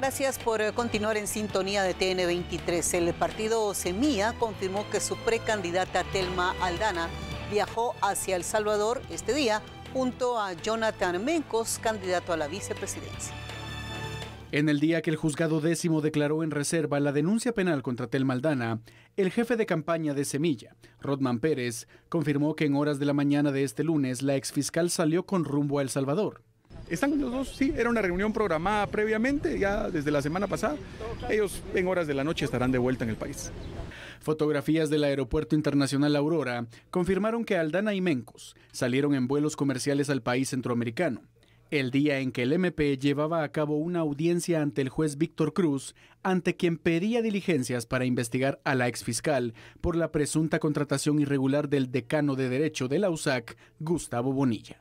Gracias por eh, continuar en sintonía de TN23. El partido Semilla confirmó que su precandidata Telma Aldana viajó hacia El Salvador este día junto a Jonathan Mencos, candidato a la vicepresidencia. En el día que el juzgado décimo declaró en reserva la denuncia penal contra Telma Aldana, el jefe de campaña de Semilla, Rodman Pérez, confirmó que en horas de la mañana de este lunes la exfiscal salió con rumbo a El Salvador. Están los dos, sí, era una reunión programada previamente, ya desde la semana pasada. Ellos en horas de la noche estarán de vuelta en el país. Fotografías del Aeropuerto Internacional Aurora confirmaron que Aldana y Mencos salieron en vuelos comerciales al país centroamericano. El día en que el MP llevaba a cabo una audiencia ante el juez Víctor Cruz, ante quien pedía diligencias para investigar a la exfiscal por la presunta contratación irregular del decano de Derecho de la USAC, Gustavo Bonilla.